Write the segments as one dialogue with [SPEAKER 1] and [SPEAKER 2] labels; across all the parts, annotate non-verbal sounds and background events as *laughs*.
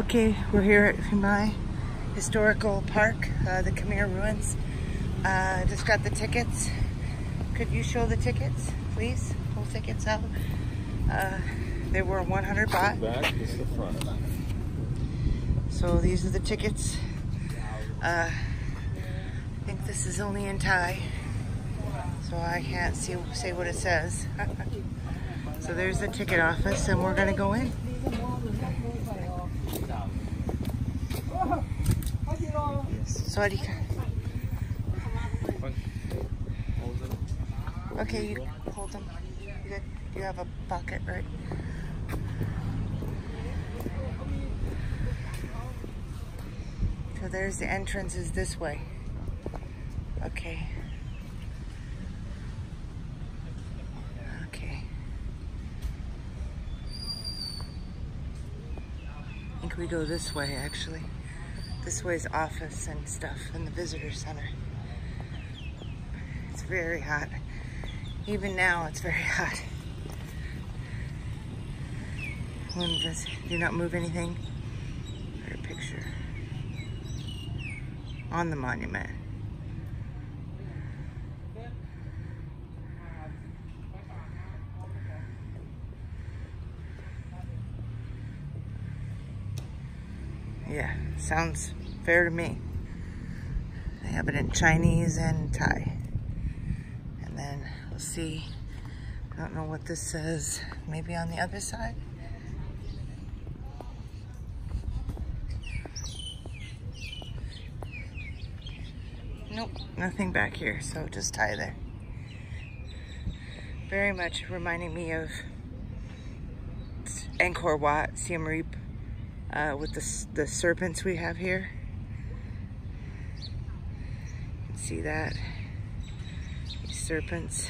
[SPEAKER 1] Okay, we're here at Phimai Historical Park, uh, the Khmer Ruins. Uh, just got the tickets. Could you show the tickets, please? Pull tickets out. Uh, they were 100 baht.
[SPEAKER 2] Back is the front.
[SPEAKER 1] So these are the tickets. Uh, I think this is only in Thai, so I can't see say what it says. *laughs* so there's the ticket office, and we're gonna go in. Okay, you hold them. You, you have a bucket, right? So there's the entrance is this way. Okay. Okay. I think we go this way actually. This way's office and stuff in the visitor center. It's very hot. Even now it's very hot. One does do not move anything. A picture on the monument. Yeah, sounds fair to me. They have it in Chinese and Thai. And then we'll see, I don't know what this says, maybe on the other side. Nope, nothing back here, so just Thai there. Very much reminding me of Angkor Wat, Siem Reap, uh, with the, the serpents we have here. See that, these serpents.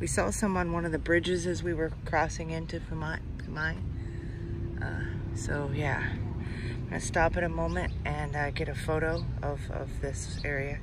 [SPEAKER 1] We saw some on one of the bridges as we were crossing into. Phimai. Uh, so yeah. I'm gonna stop in a moment and uh, get a photo of, of this area.